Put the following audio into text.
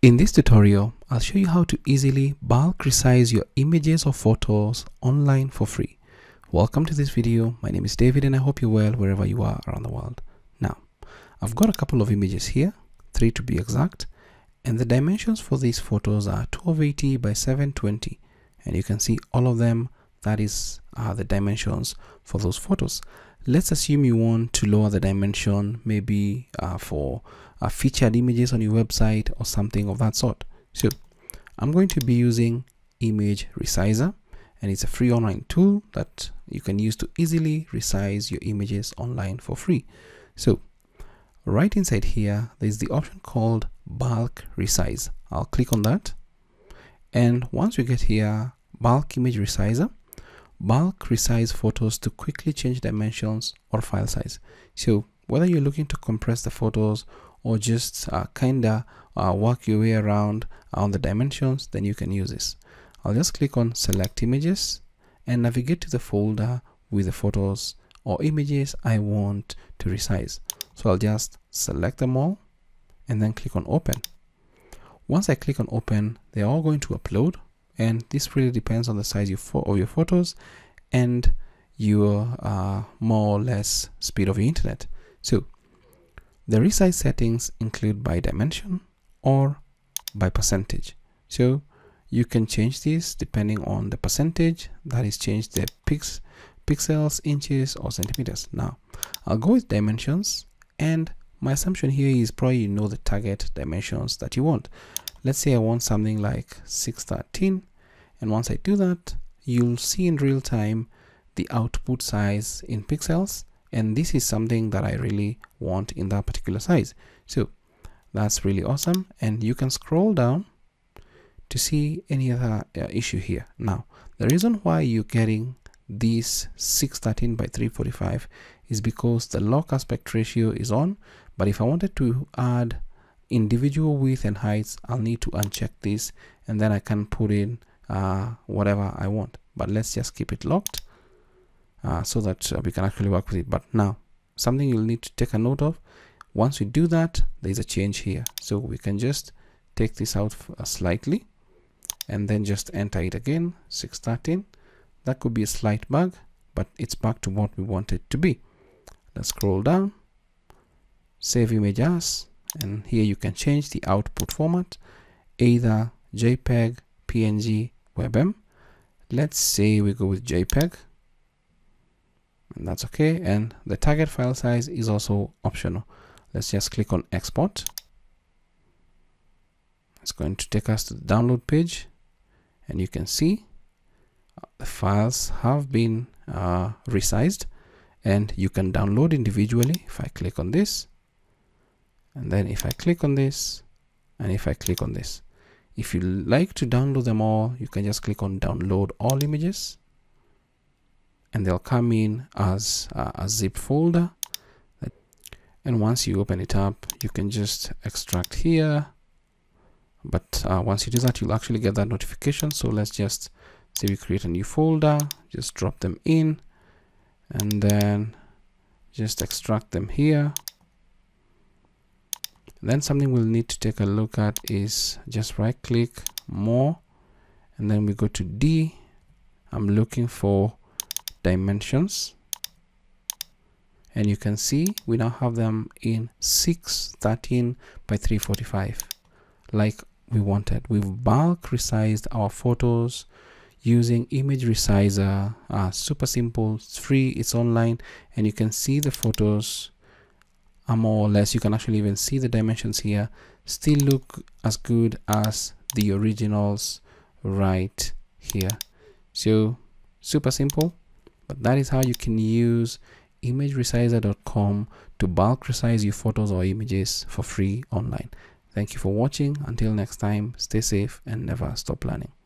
In this tutorial, I'll show you how to easily bulk resize your images or photos online for free. Welcome to this video. My name is David and I hope you're well wherever you are around the world. Now, I've got a couple of images here, three to be exact, and the dimensions for these photos are 1280 by 720 and you can see all of them that is uh, the dimensions for those photos let's assume you want to lower the dimension maybe uh, for uh, featured images on your website or something of that sort. So i'm going to be using image resizer and it's a free online tool that you can use to easily resize your images online for free. So right inside here there's the option called bulk resize. I'll click on that and once we get here bulk image resizer bulk resize photos to quickly change dimensions or file size. So whether you're looking to compress the photos or just uh, kinda uh, work your way around on the dimensions, then you can use this. I'll just click on select images and navigate to the folder with the photos or images I want to resize. So I'll just select them all and then click on open. Once I click on open, they're all going to upload and this really depends on the size of your photos and your uh, more or less speed of your internet. So the resize settings include by dimension or by percentage. So you can change this depending on the percentage that is changed the pix pixels inches or centimeters. Now i'll go with dimensions and my assumption here is probably you know the target dimensions that you want let's say I want something like 613 and once I do that you'll see in real time the output size in pixels and this is something that I really want in that particular size. So that's really awesome and you can scroll down to see any other uh, issue here. Now the reason why you're getting this 613 by 345 is because the lock aspect ratio is on but if I wanted to add individual width and heights I'll need to uncheck this and then I can put in uh, whatever I want. But let's just keep it locked uh, so that uh, we can actually work with it. But now something you'll need to take a note of once we do that there's a change here. So we can just take this out uh, slightly and then just enter it again 613 that could be a slight bug but it's back to what we want it to be. Let's scroll down save image as and here you can change the output format either jpeg png webm let's say we go with jpeg. And that's okay and the target file size is also optional. Let's just click on export. It's going to take us to the download page and you can see the files have been uh, resized and you can download individually. If I click on this and then if I click on this and if I click on this if you like to download them all you can just click on download all images. And they'll come in as uh, a zip folder. And once you open it up you can just extract here. But uh, once you do that you'll actually get that notification. So let's just say we create a new folder just drop them in. And then just extract them here then something we'll need to take a look at is just right click more and then we go to D. I'm looking for dimensions. And you can see we now have them in 613 by 345 like we wanted. We've bulk resized our photos using image resizer. Uh, super simple it's free it's online and you can see the photos uh, more or less you can actually even see the dimensions here still look as good as the originals right here. So super simple but that is how you can use imageresizer.com to bulk resize your photos or images for free online. Thank you for watching. Until next time stay safe and never stop learning